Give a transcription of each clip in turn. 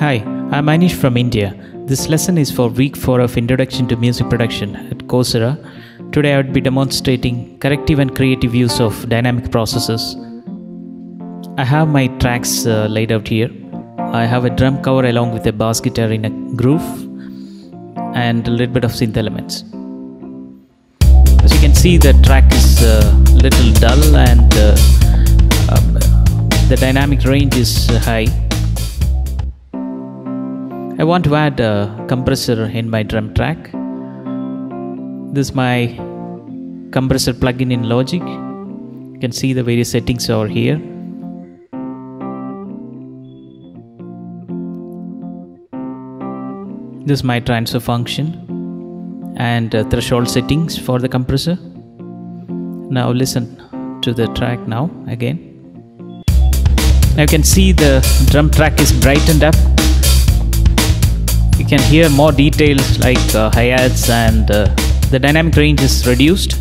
Hi, I'm Anish from India. This lesson is for week 4 of Introduction to Music Production at Coursera. Today I would be demonstrating corrective and creative use of dynamic processors. I have my tracks uh, laid out here. I have a drum cover along with a bass guitar in a groove and a little bit of synth elements. As you can see, the track is a uh, little dull and uh, um, the dynamic range is high. I want to add a compressor in my drum track. This is my compressor plugin in Logic. You can see the various settings over here. This is my transfer function and uh, threshold settings for the compressor. Now listen to the track now again. Now you can see the drum track is brightened up can hear more details like uh, hi-hats and uh, the dynamic range is reduced.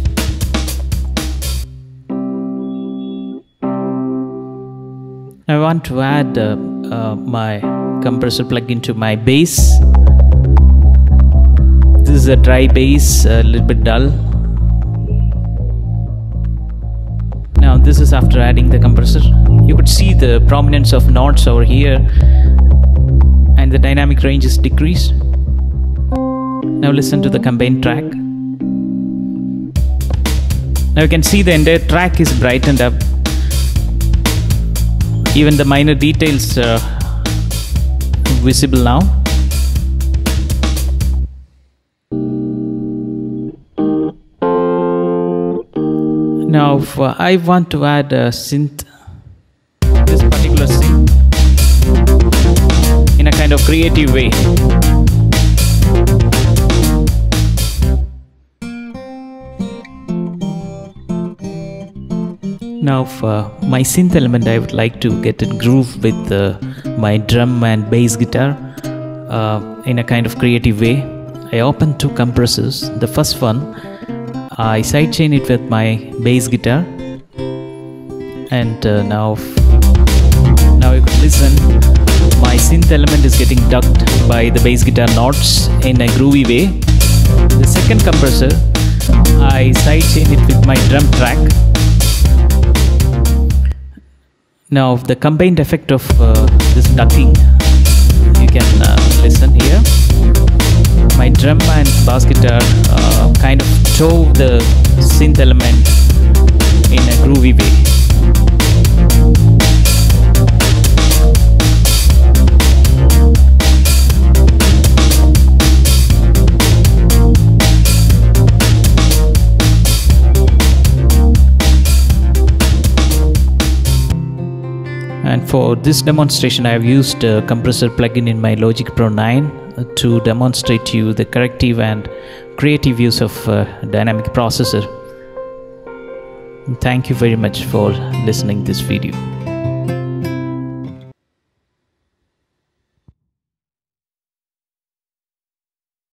I want to add uh, uh my compressor plugin to my bass. This is a dry bass, a little bit dull. Now this is after adding the compressor. You could see the prominence of notes over here and the dynamic range is decreased. Now listen to the combined track. Now you can see the entire track is brightened up. Even the minor details are visible now. Now I want to add a synth, kind of creative way. Now for my synth element I would like to get a groove with uh, my drum and bass guitar uh, in a kind of creative way. I open two compressors. The first one I sidechain it with my bass guitar and uh, now now you can listen my synth element is getting ducked by the bass guitar notes in a groovy way. The second compressor, I sidechain it with my drum track. Now the combined effect of uh, this ducking, you can uh, listen here. My drum and bass guitar uh, kind of tow the synth element for this demonstration I have used a compressor plugin in my Logic Pro 9 uh, to demonstrate to you the corrective and creative use of uh, dynamic processor. Thank you very much for listening this video.